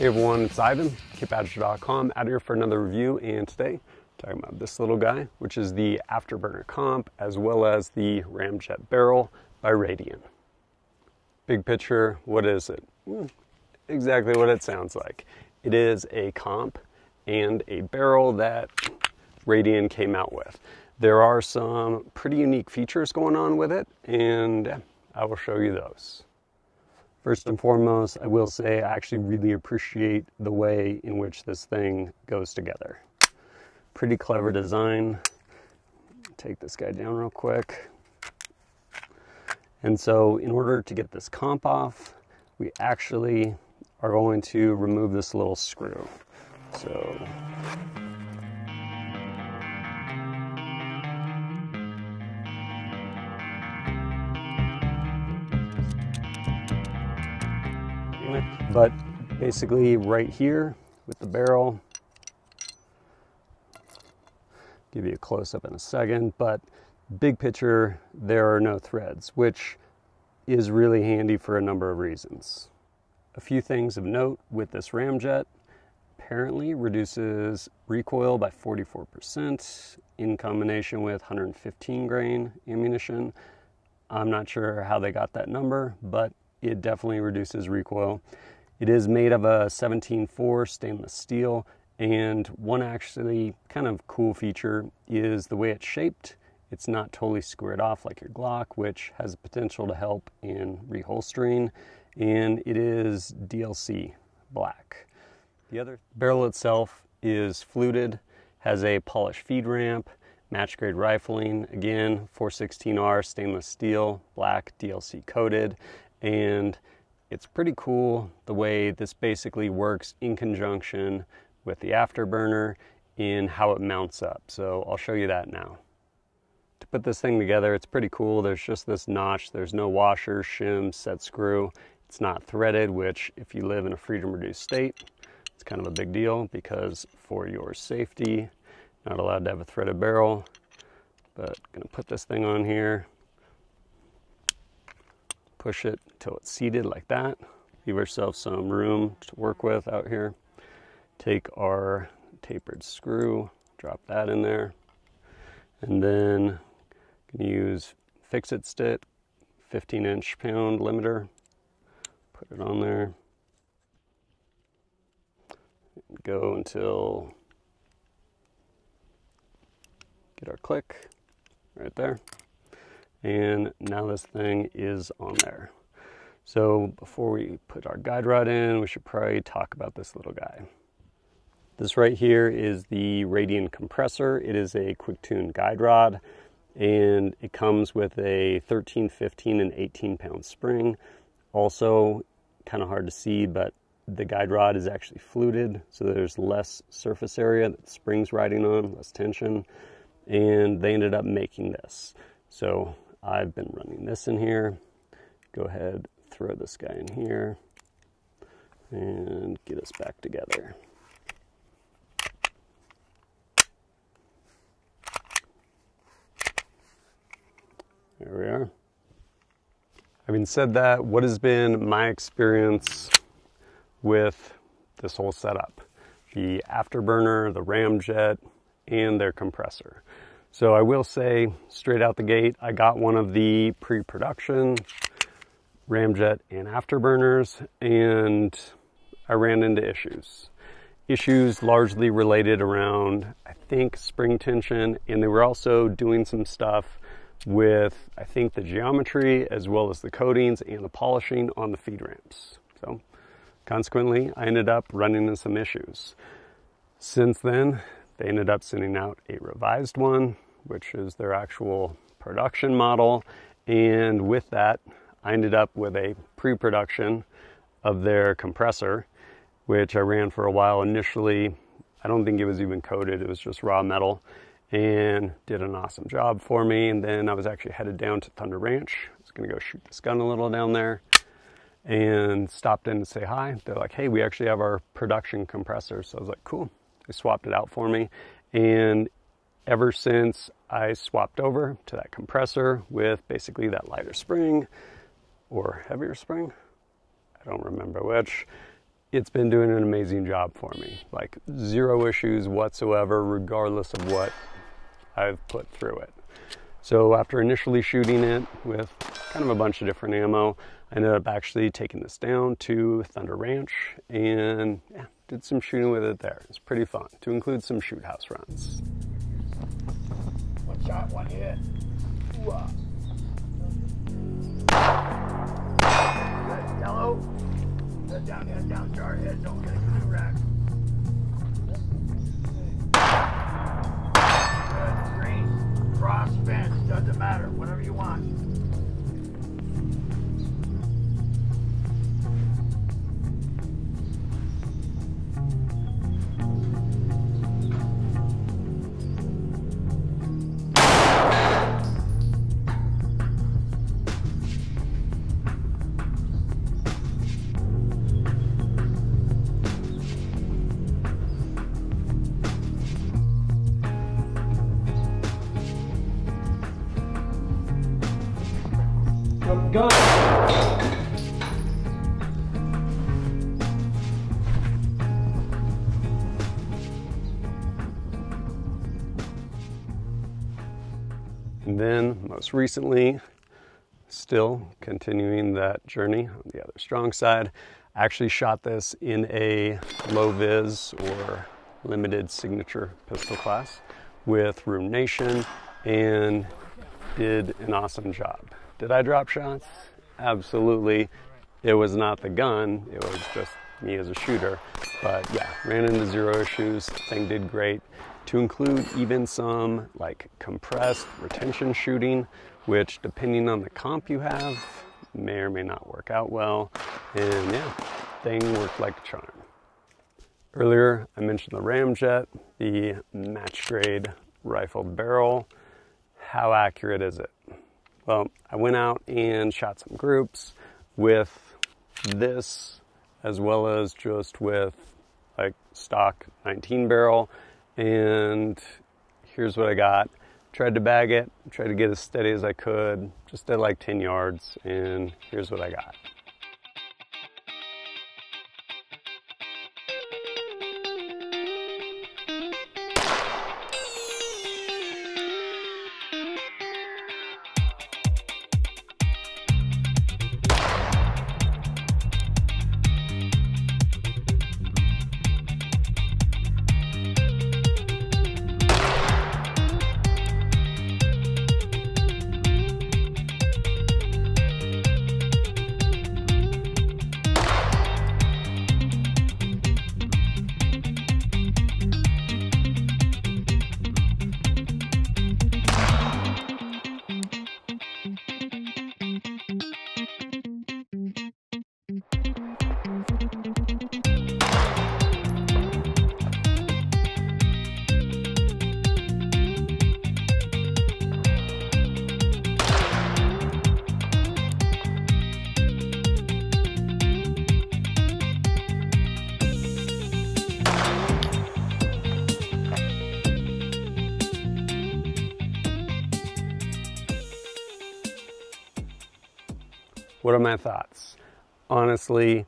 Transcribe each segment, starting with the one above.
Hey everyone, it's Ivan, kitbadger.com, out here for another review, and today talking about this little guy, which is the Afterburner Comp, as well as the Ramjet Barrel by Radian. Big picture, what is it? Hmm, exactly what it sounds like. It is a comp and a barrel that Radian came out with. There are some pretty unique features going on with it, and I will show you those. First and foremost, I will say I actually really appreciate the way in which this thing goes together. Pretty clever design. Take this guy down real quick. And so in order to get this comp off, we actually are going to remove this little screw. So But basically right here with the barrel, give you a close up in a second, but big picture, there are no threads, which is really handy for a number of reasons. A few things of note with this ramjet, apparently reduces recoil by 44% in combination with 115 grain ammunition. I'm not sure how they got that number, but it definitely reduces recoil. It is made of a 17.4 stainless steel, and one actually kind of cool feature is the way it's shaped. It's not totally squared off like your Glock, which has potential to help in reholstering, and it is DLC black. The other barrel itself is fluted, has a polished feed ramp, match grade rifling, again 416R stainless steel, black DLC coated, and it's pretty cool the way this basically works in conjunction with the afterburner in how it mounts up. So I'll show you that now. To put this thing together, it's pretty cool. There's just this notch. There's no washer, shim, set screw. It's not threaded, which if you live in a freedom reduced state, it's kind of a big deal because for your safety, not allowed to have a threaded barrel. But gonna put this thing on here push it until it's seated like that. Leave ourselves some room to work with out here. Take our tapered screw, drop that in there, and then use fix-it stick, 15 inch pound limiter, put it on there, go until get our click right there and now this thing is on there. So before we put our guide rod in, we should probably talk about this little guy. This right here is the Radian compressor. It is a quick tune guide rod and it comes with a 13, 15, and 18 pound spring. Also, kind of hard to see, but the guide rod is actually fluted, so there's less surface area that the spring's riding on, less tension, and they ended up making this. So I've been running this in here. Go ahead, throw this guy in here, and get us back together. There we are. Having said that, what has been my experience with this whole setup? The afterburner, the ramjet, and their compressor. So I will say straight out the gate, I got one of the pre-production ramjet and afterburners and I ran into issues. Issues largely related around, I think, spring tension, and they were also doing some stuff with, I think, the geometry as well as the coatings and the polishing on the feed ramps. So, consequently, I ended up running into some issues. Since then, they ended up sending out a revised one, which is their actual production model. And with that, I ended up with a pre production of their compressor, which I ran for a while initially. I don't think it was even coated, it was just raw metal, and did an awesome job for me. And then I was actually headed down to Thunder Ranch. I was going to go shoot this gun a little down there and stopped in to say hi. They're like, hey, we actually have our production compressor. So I was like, cool. They swapped it out for me. And ever since I swapped over to that compressor with basically that lighter spring or heavier spring, I don't remember which, it's been doing an amazing job for me. Like zero issues whatsoever, regardless of what I've put through it. So after initially shooting it with kind of a bunch of different ammo, I ended up actually taking this down to Thunder Ranch and yeah, did some shooting with it there. It's pretty fun to include some shoot house runs. One shot, one hit. Good, yellow. Good, down, head, down, jar head. Don't get a canoe rack. Good, green, cross, fence. Doesn't matter. Whatever you want. And then, most recently, still continuing that journey on the other strong side, I actually shot this in a low vis or limited signature pistol class with Ruination and did an awesome job. Did I drop shots? Absolutely. It was not the gun, it was just me as a shooter. But yeah, ran into zero issues. Thing did great. To include even some like compressed retention shooting, which depending on the comp you have, may or may not work out well. And yeah, thing worked like a charm. Earlier, I mentioned the Ramjet, the match grade rifled barrel. How accurate is it? Well, I went out and shot some groups with this as well as just with like stock 19 barrel and here's what I got. Tried to bag it, tried to get as steady as I could, just at like 10 yards, and here's what I got. What are my thoughts? Honestly,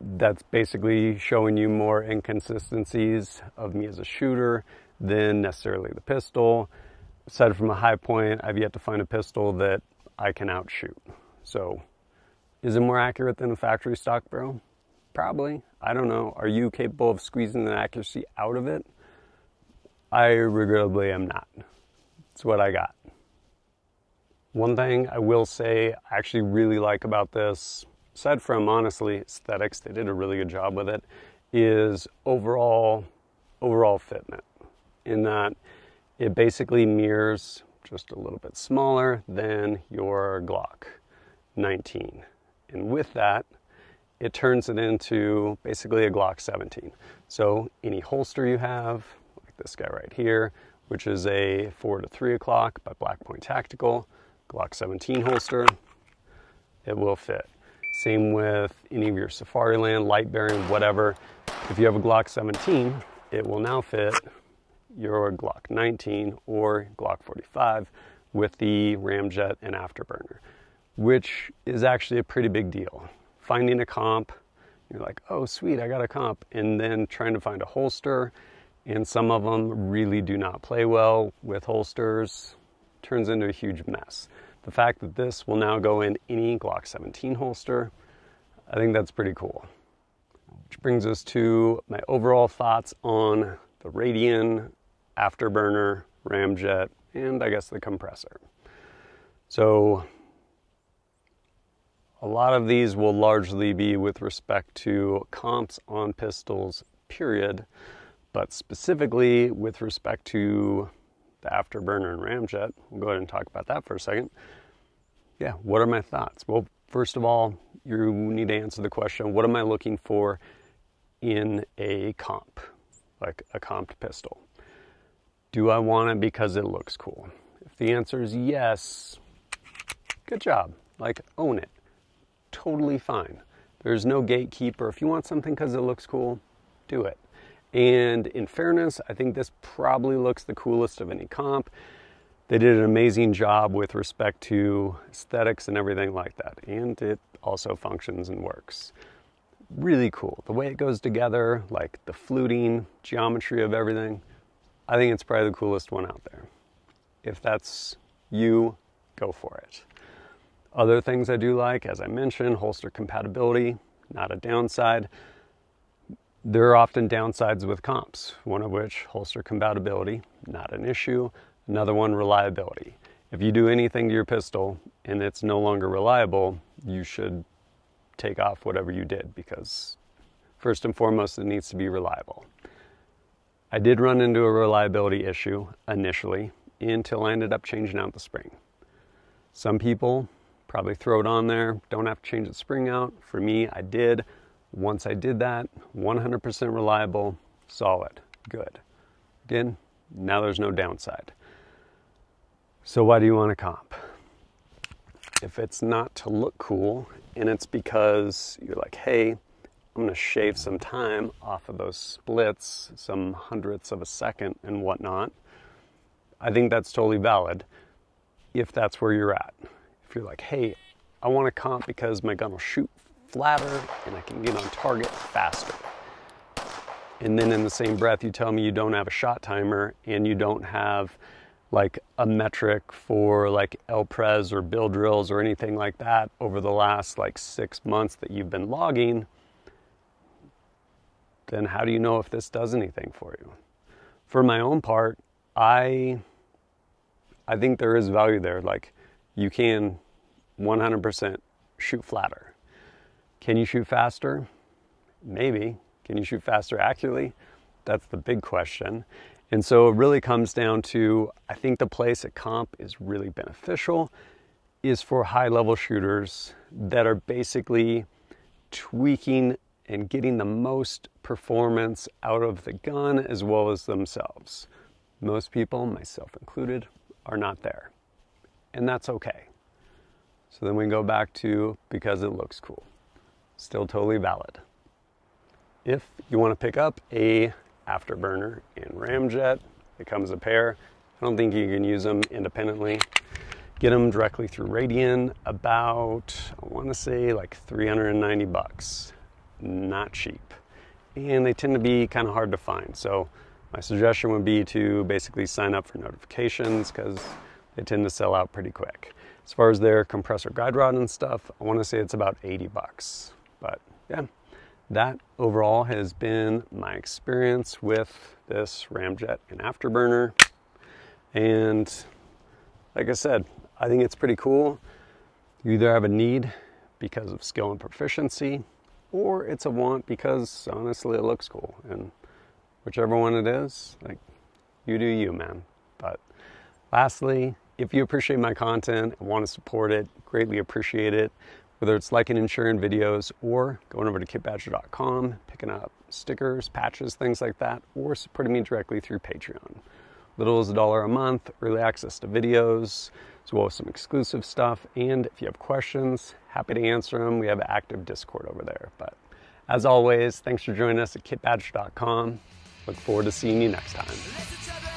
that's basically showing you more inconsistencies of me as a shooter than necessarily the pistol. Aside from a Hi-Point, I've yet to find a pistol that I can outshoot. So, is it more accurate than a factory stock barrel? Probably. I don't know. Are you capable of squeezing the accuracy out of it? I regrettably am not. It's what I got. One thing I will say I actually really like about this, aside from honestly aesthetics, they did a really good job with it, is overall overall fitment. In that it basically mirrors just a little bit smaller than your Glock 19. And with that, it turns it into basically a Glock 17. So any holster you have, like this guy right here, which is a 4 to 3 o'clock by Blackpoint Tactical, Glock 17 holster, it will fit. Same with any of your Safariland, light bearing, whatever. If you have a Glock 17, it will now fit your Glock 19 or Glock 45 with the ramjet and afterburner, which is actually a pretty big deal. Finding a comp You're like, oh, sweet, I got a comp. And then trying to find a holster, and some of them really do not play well with holsters, turns into a huge mess. The fact that this will now go in any Glock 17 holster, I think that's pretty cool. Which brings us to my overall thoughts on the Radian, Afterburner, Ramjet, and I guess the compressor. So, a lot of these will largely be with respect to comps on pistols, period, but specifically with respect to the Afterburner and Ramjet. We'll go ahead and talk about that for a second. Yeah, what are my thoughts? Well, first of all, you need to answer the question what am I looking for in a comp, like a comped pistol? Do I want it because it looks cool? If the answer is yes, good job. Like, own it. Totally fine. There's no gatekeeper. If you want something because it looks cool, do it. And in fairness, I think this probably looks the coolest of any comp. They did an amazing job with respect to aesthetics and everything like that. And it also functions and works. Really cool. The way it goes together, like the fluting, geometry of everything, I think it's probably the coolest one out there. If that's you, go for it. Other things I do like, as I mentioned, holster compatibility, not a downside. There are often downsides with comps, one of which holster compatibility, not an issue. Another one, reliability. If you do anything to your pistol and it's no longer reliable, you should take off whatever you did because, first and foremost, it needs to be reliable. I did run into a reliability issue initially until I ended up changing out the spring. Some people probably throw it on there, don't have to change the spring out. For me, I did. Once I did that, 100% reliable, solid, good. Again, now there's no downside. So, why do you want a comp? If it's not to look cool and it's because you're like, hey, I'm going to shave some time off of those splits, some hundredths of a second and whatnot. I think that's totally valid if that's where you're at. If you're like, hey, I want a comp because my gun will shoot flatter and I can get on target faster. And then in the same breath, you tell me you don't have a shot timer and you don't have like a metric for like El Pres or bill drills or anything like that over the last like six months that you've been logging then how do you know if this does anything for you? For my own part, I I think there is value there. Like you can 100% shoot flatter. Can you shoot faster? Maybe. Can you shoot faster accurately? That's the big question. And so it really comes down to I think the place at comp is really beneficial is for high level shooters that are basically tweaking and getting the most performance out of the gun as well as themselves. Most people, myself included, are not there. And that's okay. So then we go back to because it looks cool. Still totally valid. If you want to pick up a afterburner in Ramjet, it comes a pair. I don't think you can use them independently. Get them directly through Radian, about I want to say like 390 bucks not cheap. And they tend to be kind of hard to find. So my suggestion would be to basically sign up for notifications because they tend to sell out pretty quick. As far as their compressor guide rod and stuff, I want to say it's about 80 bucks. But yeah, that overall has been my experience with this Ramjet and Afterburner. And like I said, I think it's pretty cool. You either have a need because of skill and proficiency, or it's a want because honestly it looks cool. And whichever one it is, like you do you, man. But lastly, if you appreciate my content and want to support it, greatly appreciate it. Whether it's liking and sharing videos or going over to kitbadger.com, picking up stickers, patches, things like that, or supporting me directly through Patreon. Little as a dollar a month, early access to videos, as well as some exclusive stuff. And if you have questions, happy to answer them. We have active Discord over there. But as always, thanks for joining us at kitbadger.com. Look forward to seeing you next time.